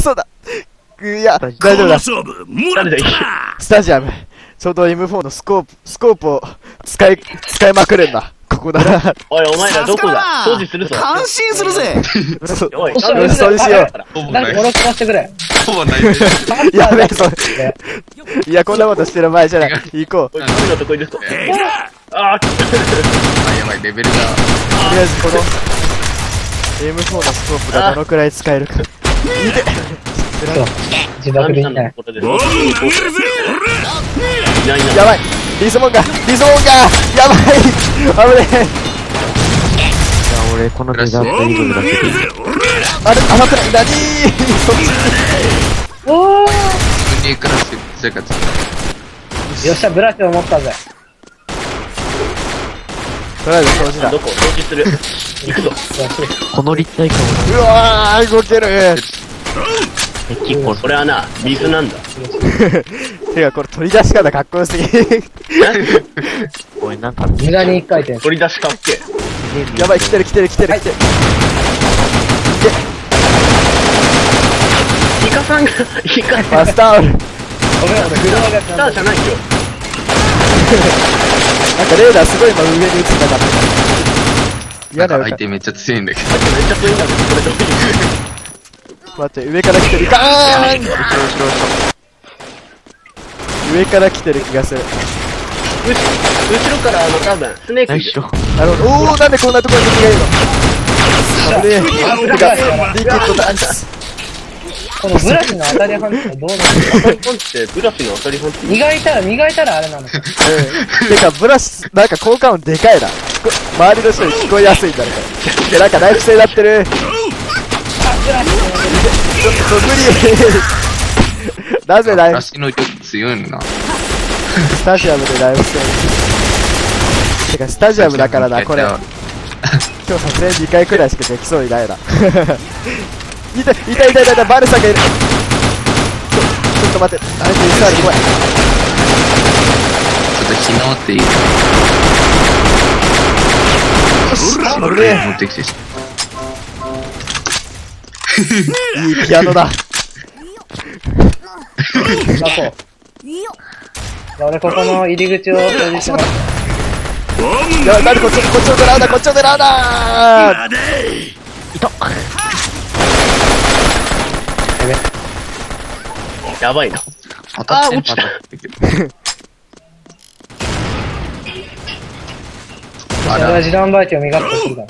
嘘だいや、大丈夫だ。勝負、もらったスタジアム。ちょうど M4 のスコープ、スコープを使い、使いまくるんだ。ここだな。おい、お前らどこだ？掃除するぞ。感心するぜそおい、嘘よし、そうしよほぼない誰か。殺してしてくれ。ほぼない。う。やべえ、そう。いや、こんなことしてる場合じゃない。行こう。おい、神のとこいるぞ。えあー、あ、やばい、レベルが。とりあえずこの M4 のスコープがどのくらい使えるか。見て。そう。自爆できない。やばい。リスモンがリスモンがやばい。危ねえ。俺、このデザーボム投げるぜあれ、ない何そっちおー自分にからして、生活。よっしゃ、ブラシを持ったぜ。とりあえず掃除だど。こ？掃除する。行くぞ。この立体感うわー動けるえ、結構、これはな、水なんだ。てか、これ取り出し方かっこよすぎ。おい、なんか、無駄に一回転。取り出しかっけやばい、来てる来てる来てる来てる。イカさんが、イカさんバスタオル。なんかごめん、俺、フロアがスターじゃないよ。レーダーすごい今上に映ったから。嫌な予感。相手めっちゃ強いんだけど。めっちゃ強いんだけど、これどういう待って、上から来てる。ガーン上から来てる気がする。後後ろからあの多分スネークいる。なるほど。おー、なんでこんなところに敵がいるの？危ねえ。てか、リキッドダンス。このブラシの当たり判定はどうな当たりパンチってブラシの当たりパンチの磨いたら、磨いたらあれなのか。うん。てか、ブラシ、なんか効果音でかいな。聞こ周りの人に聞こえやすいんだね。で、なんかナイフ性になってる。あ、ブラシちょっと無理。なぜナイフ、足の力強い？のな。スタジアムでナイフ性。てか、スタジアムだからな、これ。今日さすがに2回くらいしかできそうにないな。いた、いたいたいたいた、バルサがいる。ちょ、ちょっと待って、あれでイスラル怖い。ちょっと昨日っていう。危ね持ってきてし。いいピアノだ。あ、そう。じゃあ俺ここの入り口を掃除してます。やばい、なんでこっち、こっちを狙うな、こっちを狙うなやでやばいな当たってんあー落ちたあ俺はら、時短バイトを磨くとするから。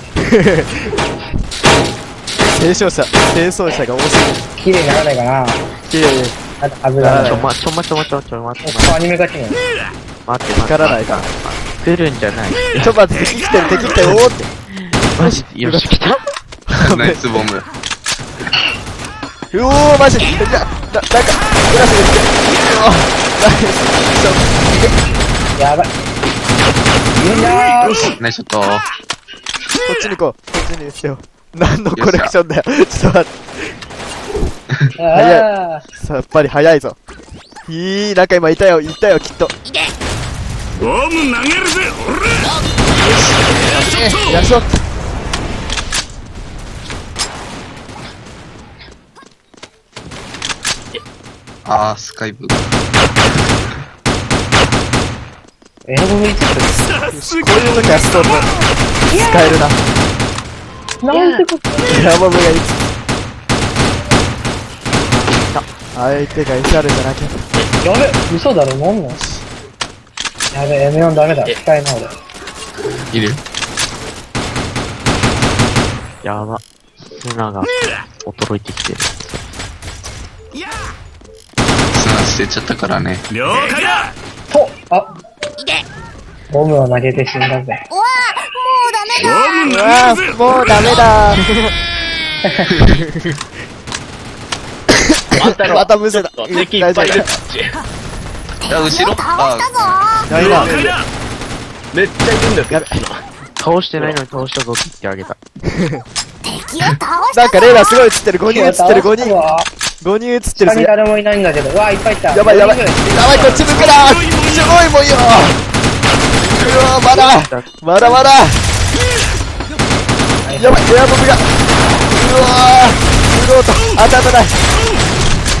清掃者、清掃者が多す綺麗にならないかな。ぎる。あと、油が。ちょ、ま、ちょ、ま、ちょ、ま、ちょ、ちょ、待って、アニメ化してね。待って、待って。わからないか。来るんじゃない。ちょっと待って、敵来てる、敵来てる、おーって。マジで、よし、来た。ナイスボム。うおー、マジで。いや、な、なんか、ブラシで来てナイス。やばい。いいんだーナイスショット。こっちに行こう。こっちにしてよ。何のコレクションだよ。ちょっと待って。あさっぱり早いぞ。いい、なんか今いたよ、いたよ、きっと。ボム投げるぜやしょあー、スカイブ。ーエアボムいつさすこういう時はストーブ使えるな。なんてことヤマブがいつ。相手がイシャルじゃなきゃ。やべ嘘だろ、なんなん？やべ、M4 ダメだ。使えな、俺。いる？やば。ルナが衰えてきてる。捨てちゃったからね。了解だ！とあ。ボムを投げて死んだぜ。ボムう投わげるぜーもうダメだ。また無勢だ。敵いっぱいいる。あ、後ろ？あ大丈了解だ！めっちゃいるんだよやべ。倒してないのに倒したぞって言ってあげた。なんかレーダーすごい映ってる。5人映ってる、5人。わ5人映ってる下に誰もいないんだけど。うわ、いっぱいいた。やばいやばい。やばい、こっち向くな。すごいもんよ。うわまだ。まだまだ。やばい、エアボムが。うわー。すろうと当たらない。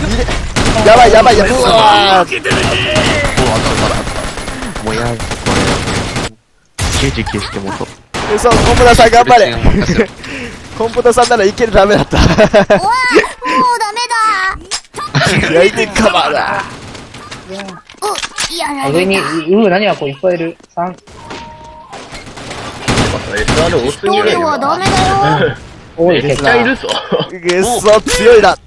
入れ。やばいやばい。やばいうわー。もうやる、これ。99してもと。嘘コンポタさん頑張れ。コンポタさんならいけるダメだった。もうダメ焼いてカバーだだう、やら上に、れた。うー、何がこういっぱいいる。3。SR 多すぎ一る人はダメだよ。多いめっ結構。ちゃいるぞ。くっそ強いなや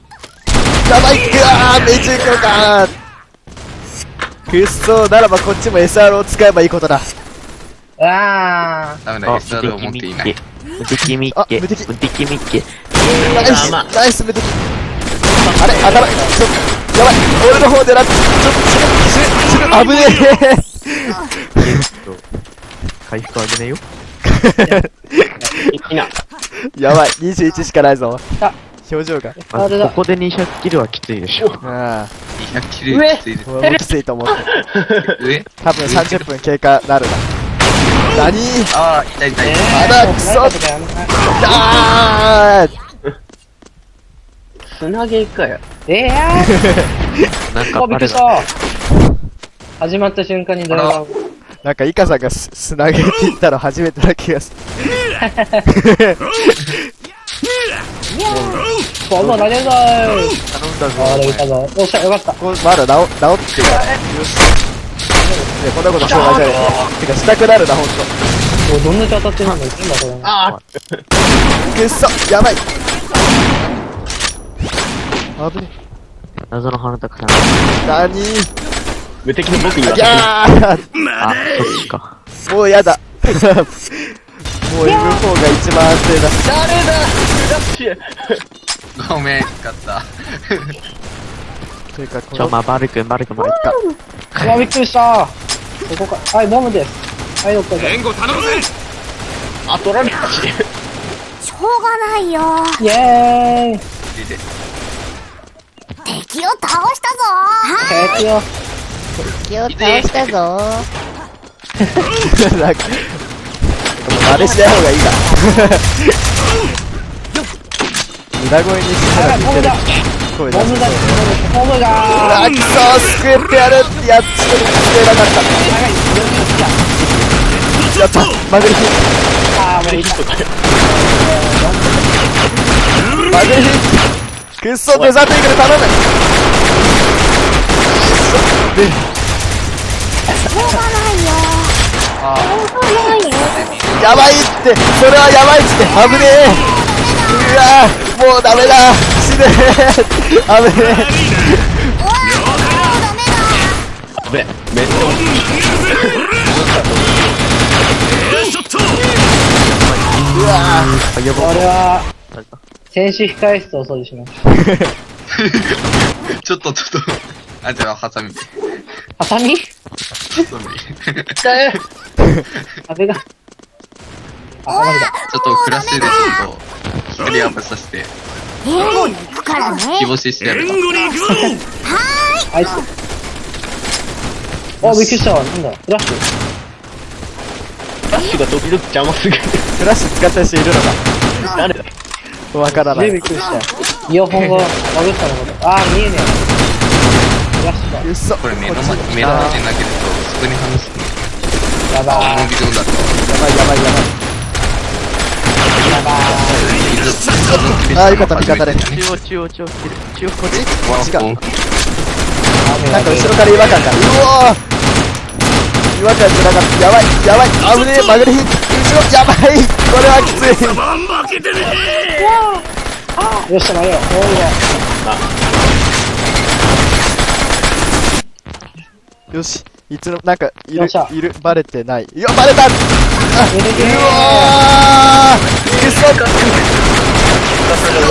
ばいぐわー命中強化くっそならばこっちも SR を使えばいいことだあダメだ、SR を持っていない。無敵ミッケ。あ無敵ミッケ。ナイスまあナイス無敵あれ当たらちょっとやばい俺の方狙ってちょっと死ぬ死ぬ危ね回復あげねえよ。いいな。やばい21しかないぞあ表情がまあここで200キルはきついでしょ。あ200キルきついであ俺もきついと思って上多分30分経過なるな何ああ、痛い痛い。あらくそなんとかやんないあつなげかよ。えー、なんか。始まった瞬間にドラゴン。ーなんかイカさんがす砂げって言ったの初めてな気がするこんな投げるぞー頼んだぞ。あれいたぞ。おっしゃ、よかった。まだ治治ってからよしねこんなこと障害じゃねえてかしたくなるなほんとおどんだけ当たってるの？かいいんだ、これ。あくっそやばい危ね謎の花高さん。なに無敵の僕には。いやあ、そっちか。ーもうやだもう M4 が一番安定だ誰だ？ラッシュごめん、使った。というかこちょ、まあ、バル君、バル君、バル君。うわ、びっくりした。ここか。はい、ボムです。はい、どっかで。援護頼むぜあ、取られたし。しょうがないよ。イェーイで敵を倒したぞ。は敵よ。敵を倒したぞ。なんか真似しない方がいいか裏声にしたら似てるボムだ。声出すボムだ。ボムがあくそ救ってやるってやっちょっと救えなかったやったマグリヒあー、もういい。マグリヒくっそデザートイーグル頼む。しょうがないよ。しょうがないよ。やばいって。それはやばいって。危ねえ。うわもうダメだ。死ね。え危ねうわもうダメだ。べ、めっちゃうわあ、やば。これは、戦士控え室をお掃除します。ちょっと、ちょっと。あ、じゃあ、ハサミで。ハサミ？ハサミ。だよ 風が。あ、マジだ。ちょっとクラッシュでちょっと、クリアップさせて、援護に行くからね？日干ししてやると。援護に行くぞあいつ。お、びっくりした。なんだ？フラッシュ。フラッシュが時々邪魔すぎる。フラッシュ使った人いるの誰だ？かわからないでびっくりした。イヤホンが悪ったのかと。あー、見えねえ。フラッシュだ。うっそこれ目の前、目の前に投げると、そこに話すの。やばいやばいやばいやばあーよかった味方でい。中央、中央、中央、中央、こっち。こっちか。なんか後ろから違和感がうおー違和感じゃなかったやばいやばい危ねえマグリヒ後ろやばい。これはきつい。バン負けてねよっしゃ、投げよよ。よしいつのなんかいるいるバレてない。いやバレた。うわよ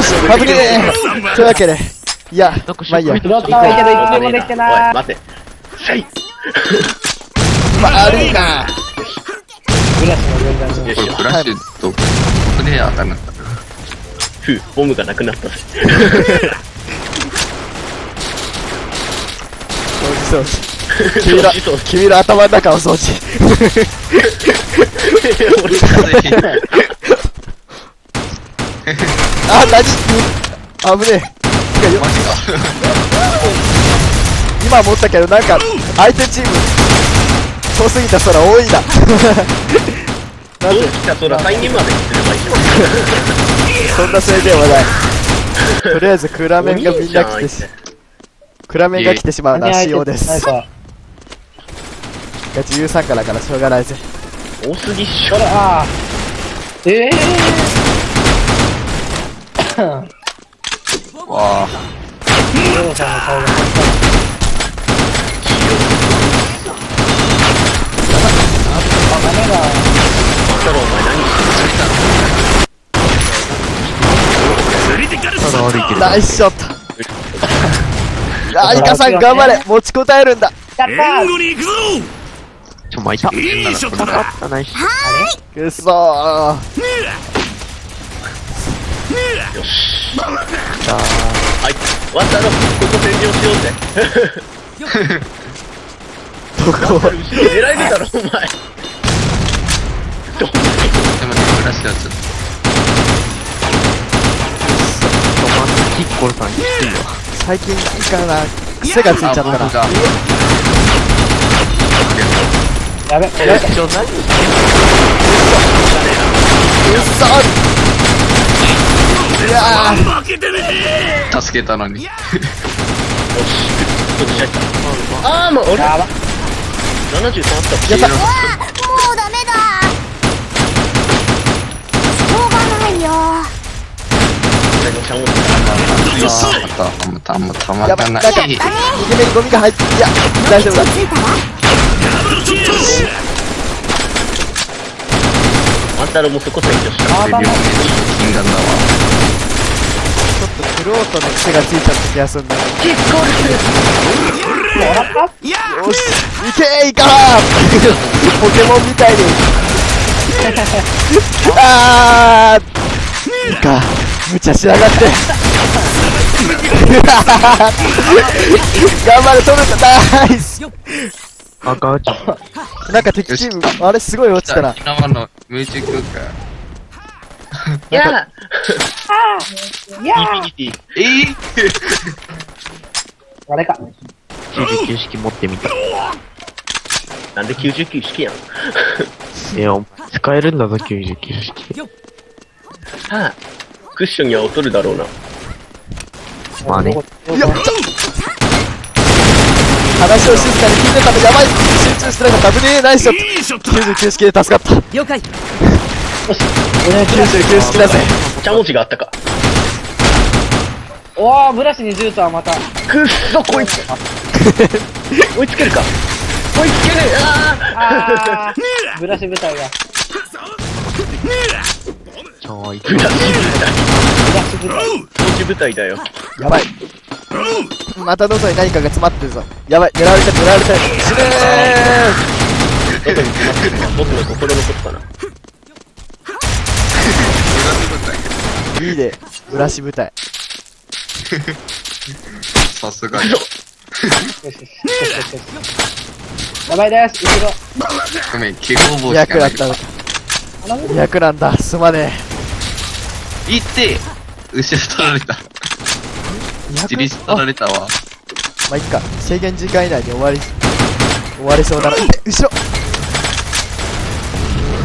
し危ねえというわけでいやまあいいや。ショッ拾ったはいいけど、一個もできてない。待て。シャイ悪いなグラスの分断の。よしよ。これフラッシュと、プレイヤー当たるんだった。ふう、ボムがなくなったぜ。掃除掃除君の君の頭の中を掃除 あ何？危ねえ。いやよ今思ったけど、なんか、相手チーム、遠すぎた空多いな。なんでどう来た空再現まで？来てればいいじそんな制限はない。とりあえず、クラ。メンがみんな来てし、クラメンが来てしまうのは仕様です。いなんか、や、13からからしょうがないぜ。多すぎっしょあ。ええー。わあ。ヨロさんの顔があ、ダメだ。だろお前何してただ歩いてる。ナイスショット。いや、イカさん頑張れ持ちこたえるんだやった援護に行くぞちょ、巻いた。いいショットだあった、ナイス。くっそー。はい渡ろうここ占領しようぜど こ 後ろ狙えるだろお前どんだでもね、フラッシュはちょっキッコロさんきついわ。最近いいかな癖がついちゃったと。あ、僕な。が。やべ、え、ちょ、何くっそーいやー負けてね助けたのに。ああもう俺やば。73あったやったもうダメだしょうがないよ。俺のシャモああ、また、また、まやばい、たななんか、い。右目にゴミが入って、い。や、大丈夫だ。あんたらもそこ占領したあ、っとクロートの癖がつい。ちゃった気がするんだ。よもらったし、い。けーい。かーポケモンみた。いいか、無茶しやがって。頑張れ、取れた、ナイスあ、ガチャ。なんか敵チーム、あれすごい落ちたな。生の命中空間。いやいやえー、あれか。99式持ってみた。なんで99式やんいや、使えるんだぞ、99式。はあクッションには劣るだろうな。まあね。いや、話を静かに聞いてたのやばい。集中してなかった危ねえ。ナイスショッいいショットトだ99式で助か。った了解99式だぜしゃもじがあったか。おー、ブラシにジュートはまた。くっそこいつ。追いつけるか。追いつける。ああー、ブラシ部隊が。ちょい。ーブラシ部隊だよやばい。また喉に何かが詰まってるぞ。やばい。狙われた狙われた死ねどこに決まってるか僕の心のことかなーいいね。ブラシ部隊さすが。に。やばいです、後ろ。ごめん、警報帽しか200ない。だったのか200なんだ。すまねいって後ろ取られた。え？自立200取らあれたわ。まあいっか。制限時間以内に終わり終わりそうだな。え後ろ。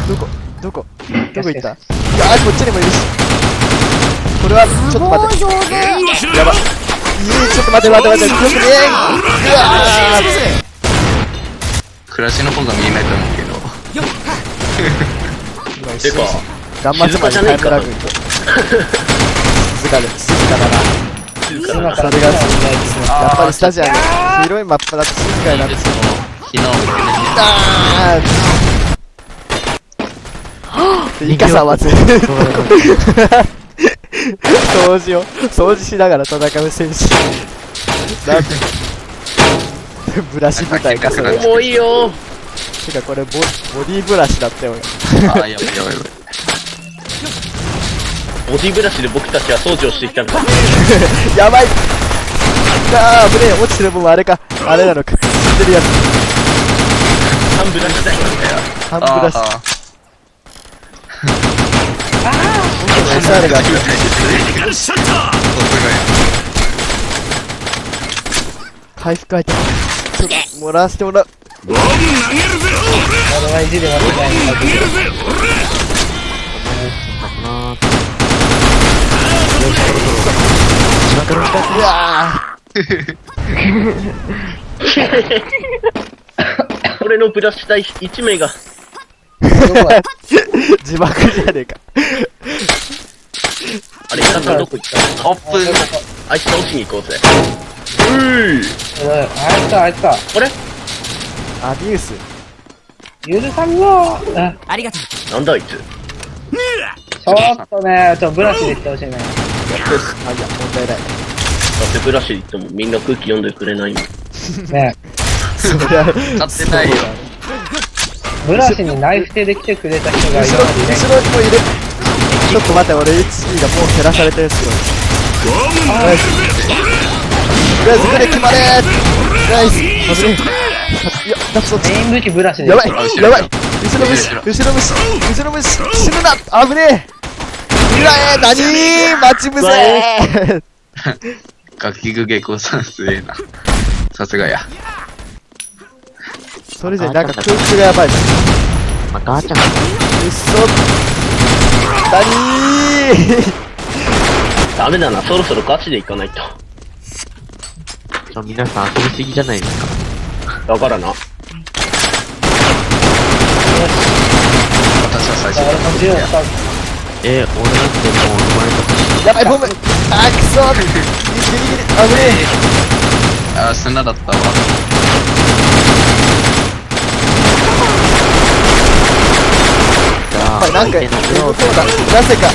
どこ？どこ？どこ行った？いやーこっちにもいるし。これはちょっと待って。やば。いちょっと待って待って待って。よくねえうわ暮らしの方が見えないと思うけど。てか瞬ガンマツマにタイムラグ静かで静かだな今からそれがやっぱりスタジアム広い。マップだと静かになってその、昨日、あーでイカさんはずっと掃除を掃除しながら戦う選手なんてブラシ部隊かそれ重いよ。てかこれボボディブラシだったよああ、やばいやばいやばい。ボディブラシで僕たちは掃除をしてきたのか やばい。あー危ねえ。落ちてる分はあれか。あれなのか。死んでるやつ。半ブラシだよ半ブラシ。あ。ちょっと、もらわせてもらう。ボム投げるぜ俺は意地で間違いない俺のブラシ台1名が。ー自爆じゃねえか。あれ、カさんどこ行った？オープンあいつ倒しに行こうぜ。うーあいつか、あいつか。あれ？アビュース。許さんぞあなんだあいつ。ちょっとね、ちょっとブラシで言ってほしいね。あ、いや、問題ない。だってブラシで言ってもみんな空気読んでくれないもん。ねそりゃ、買ってないよブラシにナイフ手で来てくれた人がいるね。後ろにもいる。ちょっと待って、俺 HP がもう減らされてるんすよ。ボム投げるぜとりあえずグレ決まれーナイスいや、だそっち。メイン武器ブラシで。やばい。あ後ろやばい後ろ虫後ろ虫後ろ虫死ぬな危ねえ。うわえなにー待ち伏せ。ガキグゲコさんすげえな。さすがや。それじゃなんか空気がやばい。なまあ、ガーちゃんうっそなにーダメだな、そろそろガチで行かないと。皆さん遊びすぎじゃないですか。だからな。私は最初俺も銃を使う。えー、俺なんてもう生まれた時やばいボムあくそ。ギリギリ危ねあー砂だったわ。なんかそうだなぜか。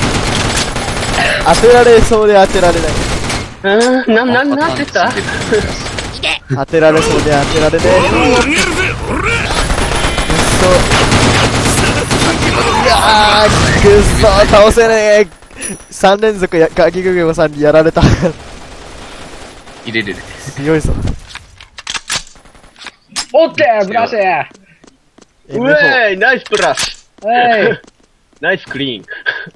当てられそうで当てられない。うーん、な、な、なんて言った当てられそうで当てられねえボム投げるぜ俺くっそ。いやーくっそ。倒せねえ。3連続やガキグゲゴさんにやられた。入れれる。強いぞ。オッケーブラシ。う M4 えーいナイスプラスはいナイスクリー。ン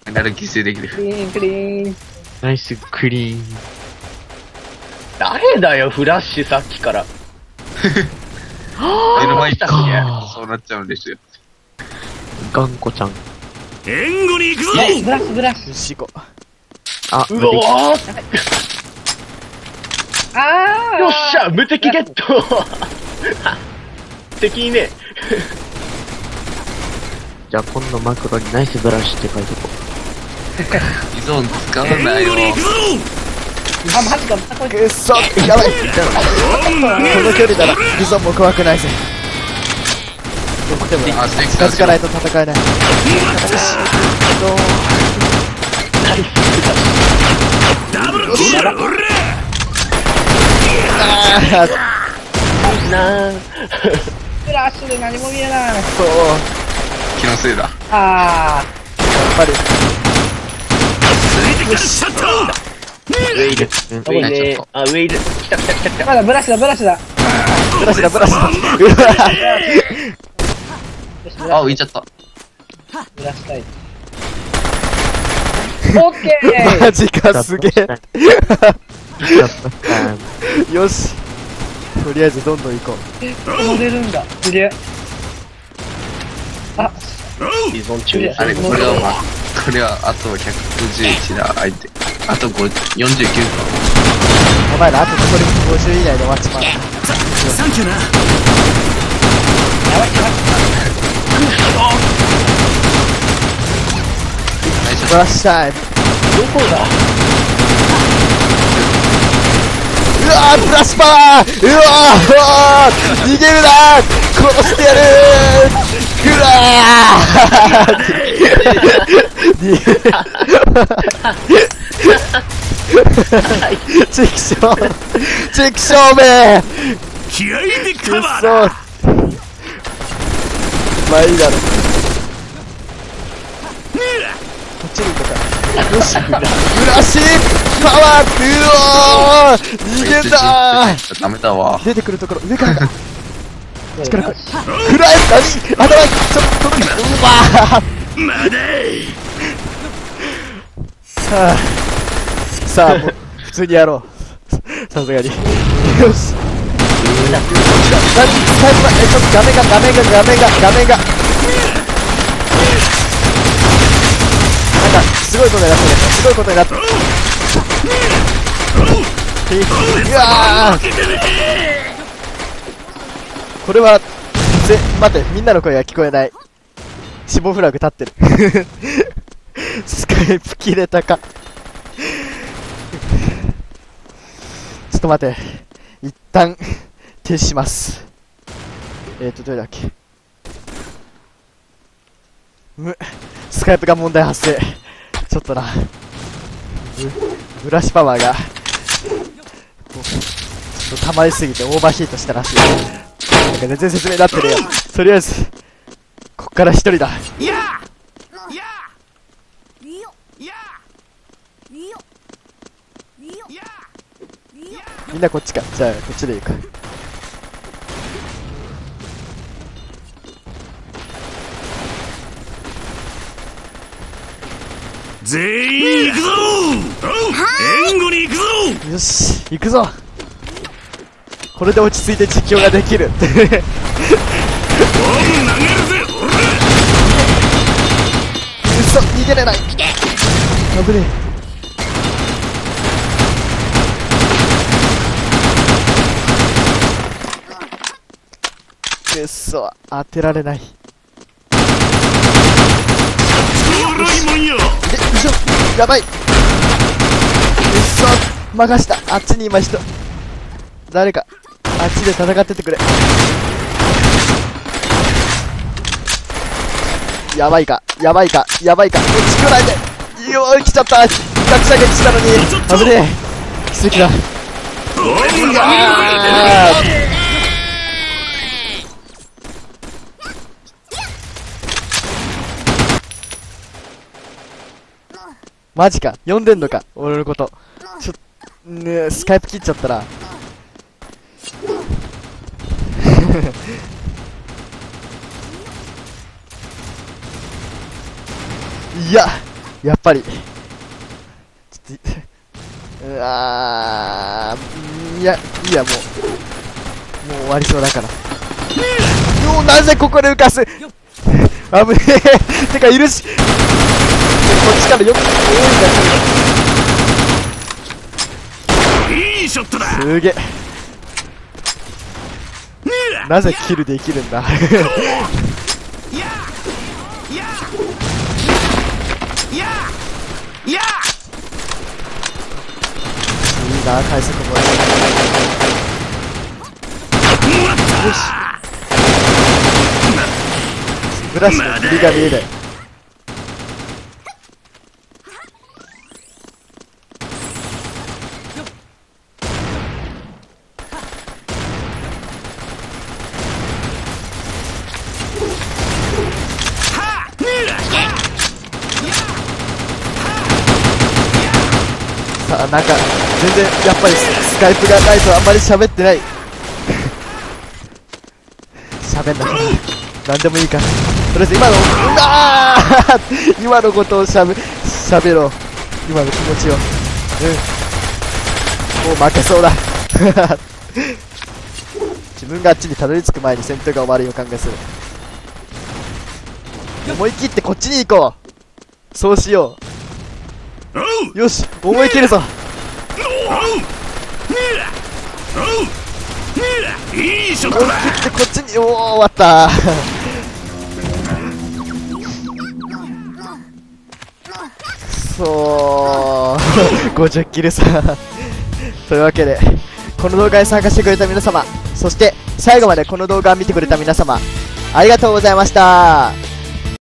メダル犠牲できるクリーンクリーン。ナイスクリーン。誰だよ、フラッシュさっきから。目の前に来た来たっけそうなっちゃうんですよ。ガンコちゃん。援護に行くぞ！ブラシブラシ。よし行こうあ、うおー。よあっしゃ無敵ゲット。敵いね。え じゃあ今度マクロにナイスブラシって書いてこ依存使うなよ。援護に行くぞあ、マジか、またこ。くっそやばい。この距離ならリゾンも怖くないぜ。どこでも近づかないと戦えない。ダブル。キル。俺あーなあブラシで何も見えない。そう。気のせいだ。あやっぱり。クリティカルショット上いる上いちょねっとあ上いる来た来た来た来ー。た。まだブラシだ、ブラシだ。ブラシだブラシだ。あ浮いちゃった。ブラシたい。オッケー。マジかすげえ。よし。とりあえずどんどん行こう。乗れるんだ。すげえ。あ、依存中いやあれこれはまあこれはあと151だ相手あと49かお前らあと残り50以内で終わっちまうサンキューなやばい、やばいブラッシュタイムどこだうわーブラッシュパワーうわー逃げるなー殺してやるーぐらーチキショーチキショーめ気合でカバーだまあいいだろこっちに行こうかよしブラシパワーうおー逃げたーダメだわ出てくるところ上からだ力こい暗い何頭ちょっとうわーまだいはあ、さあ、もう、普通にやろう。さすがに。よし。何スカイプが、え、ちょっと画面が、画面が、画面が、画面が。なんか、すごいことになってる。すごいことになってる。うわーこれは、ぜ、待って、みんなの声が聞こえない。死亡フラグ立ってる。スカイプ切れたか。ちょっと待って。一旦、停止します。えーと、どれだっけ。む、スカイプが問題発生。ちょっとな。ブ、ブラシパワーが、ちょっと溜まりすぎてオーバーヒートしたらしい。なんか全然説明になってるよ。とりあえず、こっから一人だ。いやいやいいよいやいいよいいよいやいいよみんなこっちか。じゃあ、こっちで行く。全員行くぞ援護に行くぞよし、行くぞこれで落ち着いて実況ができる。嘘、逃げれない。危ねえ。くっそ、当てられない。やばい。くっそ、任した。あっちに今人。誰か、あっちで戦っててくれ。やばいか、やばいか、やばいか。こっち来ないで。よー、来ちゃった。ガチャゲしたのに。危ねえ。奇跡だ。マジか。呼んでんのか。俺のこと。ちょ、ね、スカイプ切っちゃったな。いや、やっぱり。ちょっと、うわーいや、いいや、もう。もう終わりそうだから。よなぜここで浮かす？危ねえてか、いるしこっちからよく、多いんだいいショットだけど。すげえ。なぜキルできるんだ？いやいな、快速もらよし。ブラシの振りが見えない。さあ、なんか、全然、やっぱりススカイプがないとあんまり喋ってない。喋んなから。なんでもいいから。とりあえず今の、うわ今のことをしゃべ、喋ろう。今の気持ちを。うん。もう負けそうだ。自分があっちにたどり着く前に戦闘が終わる予感がする。思い切ってこっちに行こうそうしようよし思い切るぞいいショットだでこっちにおお終わったそう50キル差というわけでこの動画に参加してくれた皆様そして最後までこの動画を見てくれた皆様ありがとうございました